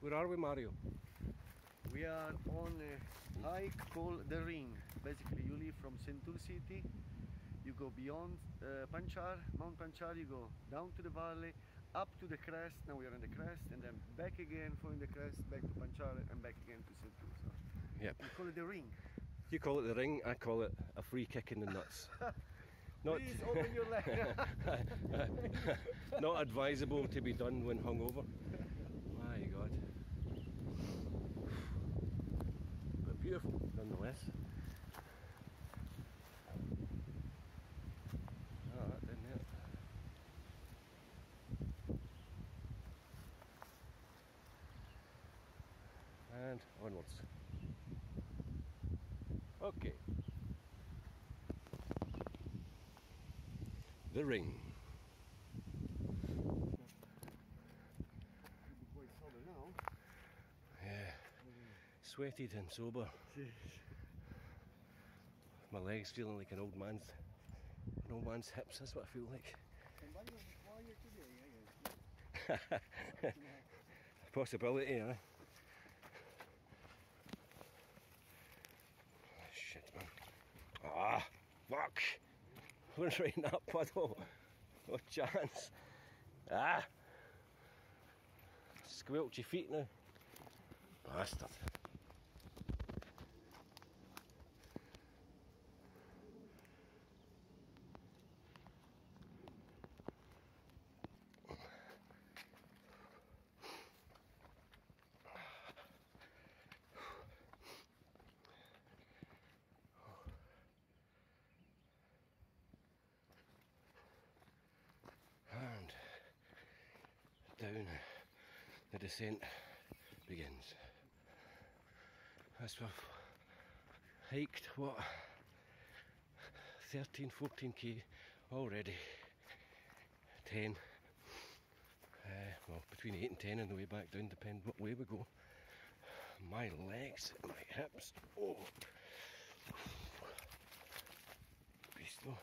Where are we, Mario? We are on a hike called the Ring. Basically, you leave from Sentul city, you go beyond uh, Pancar, Mount Pancar, you go down to the valley, up to the crest. Now we are on the crest, and then back again, following the crest, back to Pancar, and back again to Sentul. So Yep. we call it the Ring. You call it the ring, I call it a free kick in the nuts. Not, Please open your leg. not advisable to be done when hungover. My God. But beautiful nonetheless. Ah, that down there. And onwards. Okay. The ring. Quite now. Yeah. Sweated and sober. My legs feeling like an old man's an old man's hips, that's what I feel like. Possibility, eh? Shit man. Ah fuck! Went right in that puddle. No chance. Ah Squelch your feet now. Bastard. And the descent begins. As we've hiked, what, 13, 14k already. 10. Uh, well, between 8 and 10 on the way back down, depending what way we go. My legs, my hips, oh. Beast though.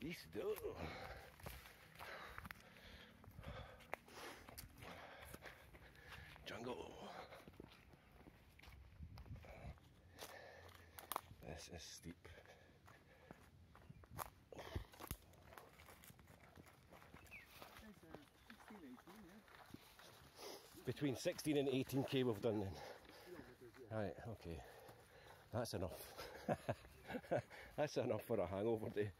Beast though. Is steep. Between 16 and 18k we've done then. Right, okay. That's enough. That's enough for a hangover day.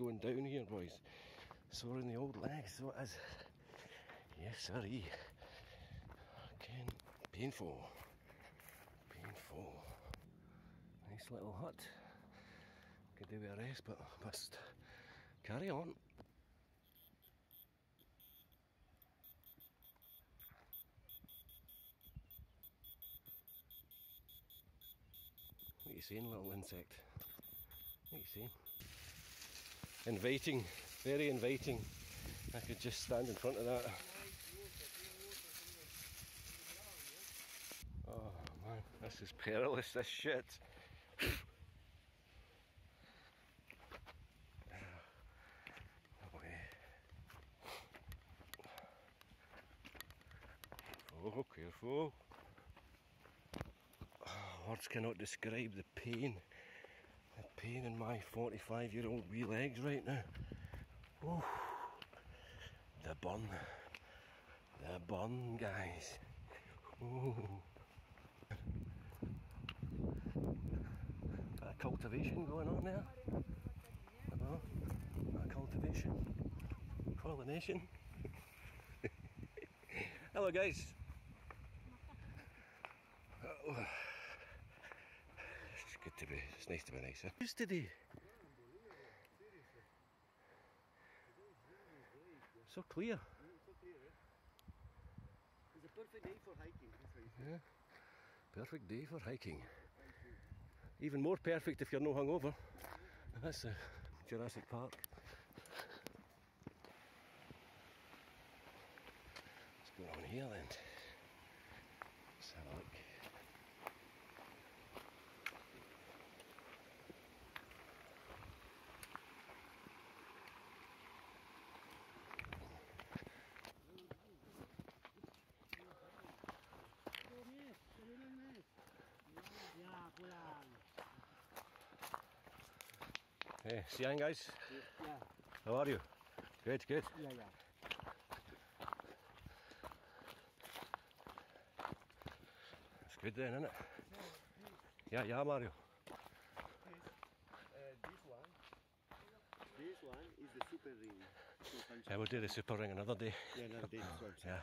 Going down here, boys. Sore in the old legs, so it is. Yes, sirree. Eh. Again, painful. Painful. nice little hut. Could do with a rest, but must carry on. What are you saying, little insect? What are you saying? Inviting, very inviting. I could just stand in front of that. Oh man, this is perilous, this shit. Oh, careful. Words cannot describe the pain. Pain in my 45 year old wee legs right now. Oh, the burn. The burn, guys. Of cultivation going on there. Bit of cultivation. Pollination. Hello, guys. Oh. It's good to be, it's nice to be nicer. Who's today? So clear. It's a perfect day for hiking. That's how you say. Perfect day for hiking. Even more perfect if you're no hungover. That's the Jurassic Park. Let's go on here then. Let's have a look. Hey, see you guys, Yeah, how are you? Good, good. yeah, yeah. It's good then, isn't it? Yeah, yeah, Mario. Uh, this one, this one is the super ring. So Yeah, we'll do the super ring another day. Yeah, no, this one. Yeah.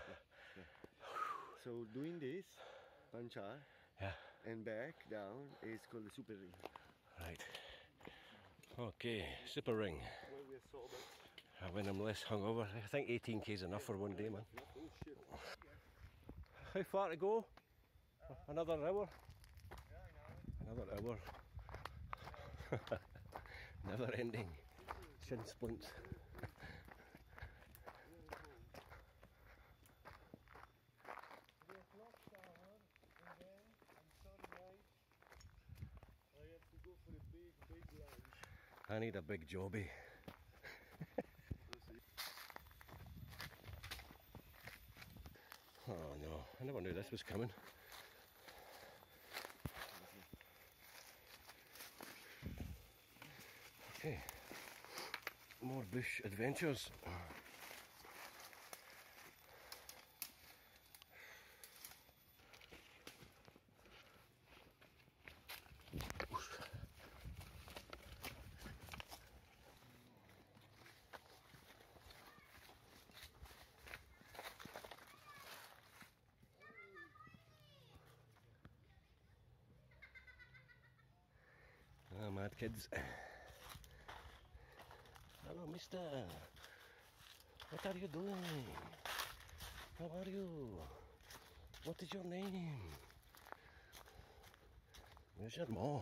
So doing this, Pancar Yeah. and back down is called the super ring. Right. Okay, super ring. Uh, When I'm less hungover, I think 18k is enough for one day, man. How far to go? Another hour? Another hour. Never ending. Shin splints. I need a big jobby. Oh no, I never knew this was coming. Okay, more bush adventures. Ah, mad kids. Hello, mister. What are you doing? How are you? What is your name? Where's your mom?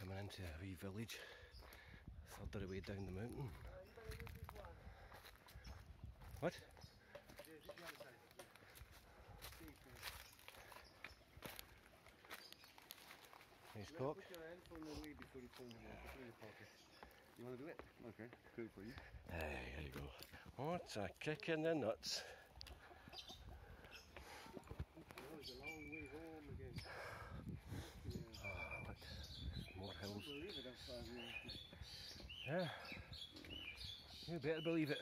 Coming into a wee village further away down the mountain. What? Nice. Put your handphone away before you phone me. Put it in your pocket. You want to do it? Okay, good for you. Hey, There you go. What a kick in the nuts. That was a long way home again. Ah, look, more hills. Believe it, five. Yeah. You better believe it.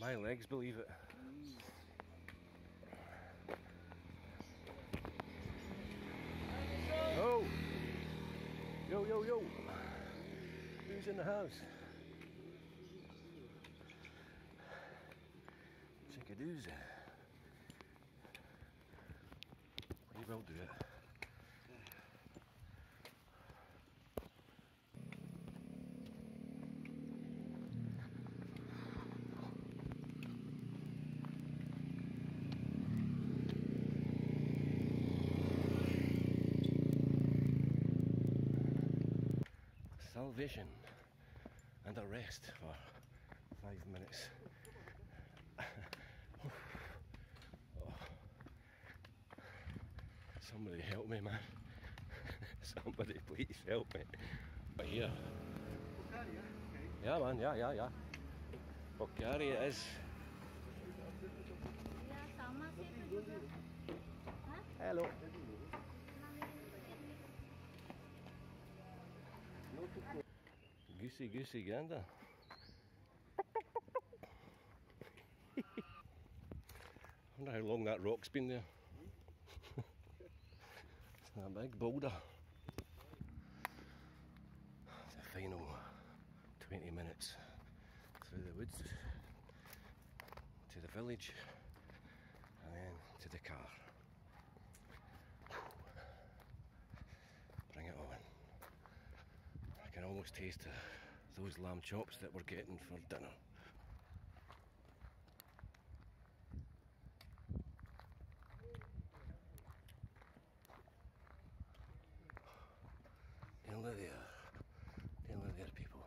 My legs believe it. Oh! Yo, yo, yo! Who's in the house? Chickadooza. well do it. Salvation and a rest for five minutes. Oh. Somebody help me, man. Somebody please help me. But here. Bulgaria, okay. Yeah, man, yeah, yeah, yeah. Bulgaria it is. Ya sama sih itu juga. Hello. Goosey, goosey, gander. I wonder how long that rock's been there. it's a big boulder. The final 20 minutes through the woods to the village and then to the car. Bring it on. I can almost taste those lamb chops that we're getting for dinner. Nearly there. Nearly there, people.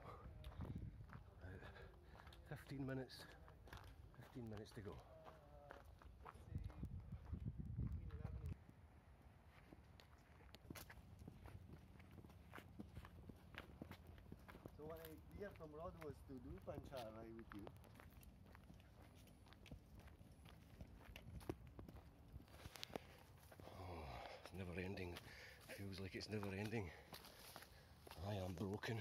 About 15 minutes. 15 minutes to go. So what I was to do Panchara with you. Oh, it's never ending. Feels like it's never ending. I am broken.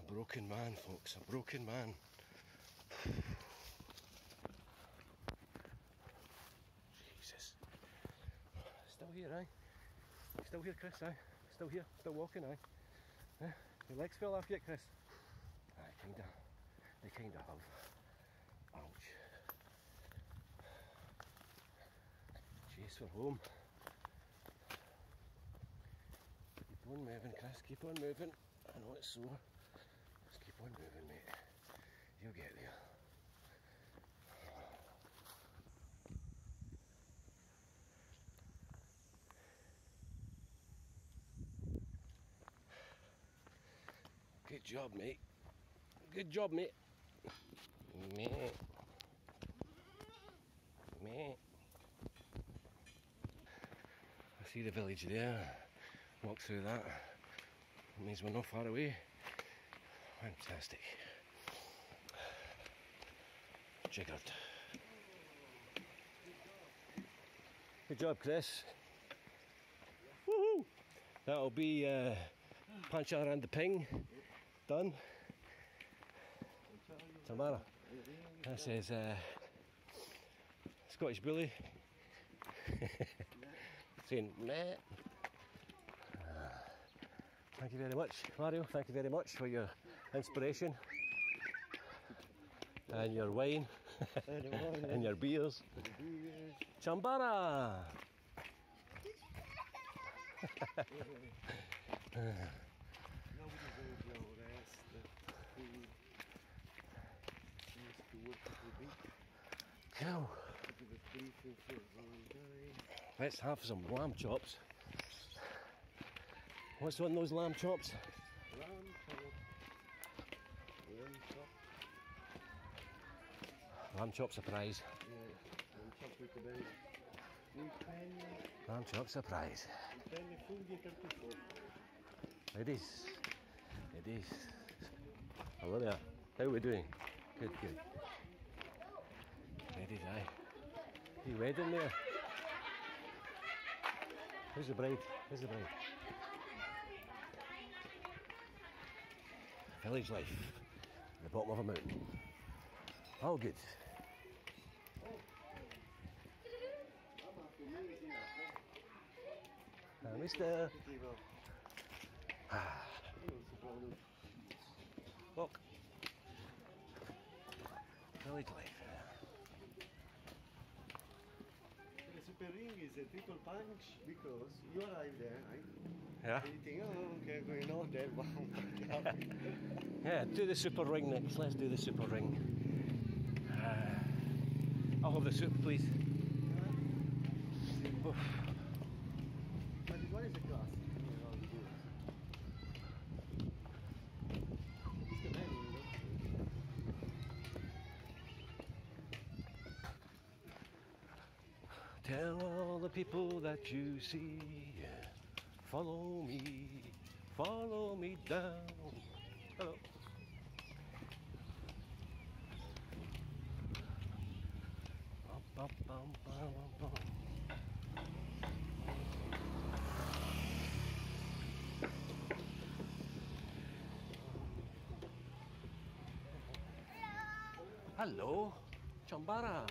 A broken man, folks. A broken man. Jesus. Still here, aye? Still here, Chris, aye? Still here? Still walking? Eh? Your legs fell off yet, Chris? Aye, kinda. They kinda have. Ouch. Chase for home. Keep on moving, Chris. Keep on moving. I know it's sore. Just keep on moving, mate. You'll get there. Good job, mate. Good job, mate. Mate. Mate. I see the village there. Walk through that. means we're not far away. Fantastic. Jiggered. Good job, Chris. Woohoo! That'll be uh, Pancar and the Ping done. Tamara. This is uh, Scottish Bully. Saying meh. Thank you very much, Mario. Thank you very much for your inspiration and your wine and your beers. Chambara! Nobody goes now, rest, the food. Used to work at the beach, Cool. to the briefing for one Let's have some lamb chops. What's on those lamb chops? Lamb chop. Lamb chop. Surprise. Lamb chop surprise. we penny fungi 34. It is. It is. Hello there. How are we doing? Good, good. Aye. You wedding there? Who's the bride? Who's the bride? Village life. The bottom of a mountain. All good. Uh, Mister. Ah, look. Village life. It's a super ring is a triple punch because you arrive there, right? Yeah. And you think, oh, okay, going on there, wow. Yeah, do the super ring next. Let's do the super ring. Uh, I'll have the soup, please. Oof. but one is a classic. you know how to do it. It's the? Tell all the people that you see, follow me, follow me down. Hello. Bum, bum, bum. Hello, Chambara.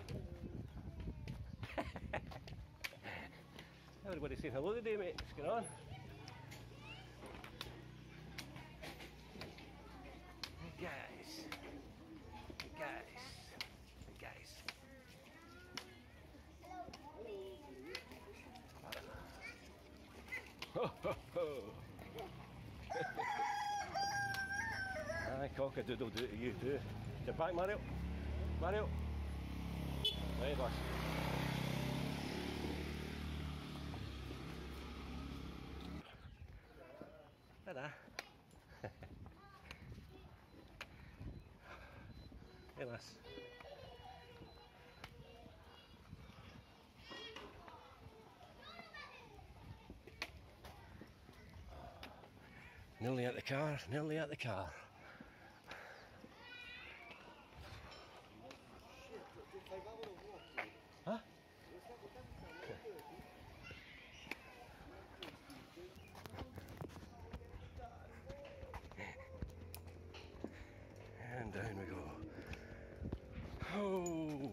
Everybody saying hello today, mate. What's going on? Hey guys. Hey guys. Hey guys. Ho, ho, ho. Aye, cock a doodle do to you too. Get back, Mario. Mario. Hey, boss. Ta-da. hey, lass. Nearly at the car, nearly at the car. Down we go. Oh,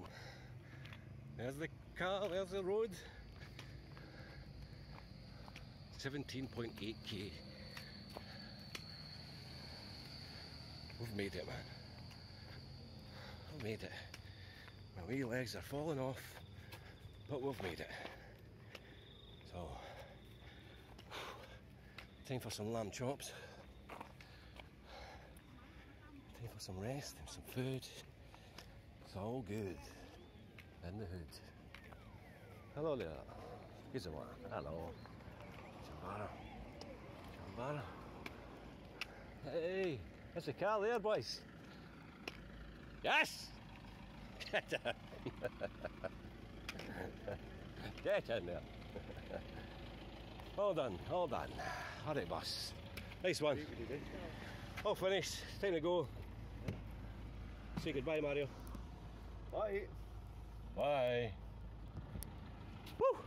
there's the car, there's the road. 17.8k. We've made it, man. We've made it. My wee legs are falling off, but we've made it. So, time for some lamb chops. Time for some rest and some food. It's all good in the hood. Hello there. Here's the one. Hello. Chambara. Chambara. Hey, there's a car there, boys. Yes! Get in. Get in there. All done, all done. All right, boss. Nice one. All finished. Time to go. Say goodbye, Mario. Bye. Bye. Woo!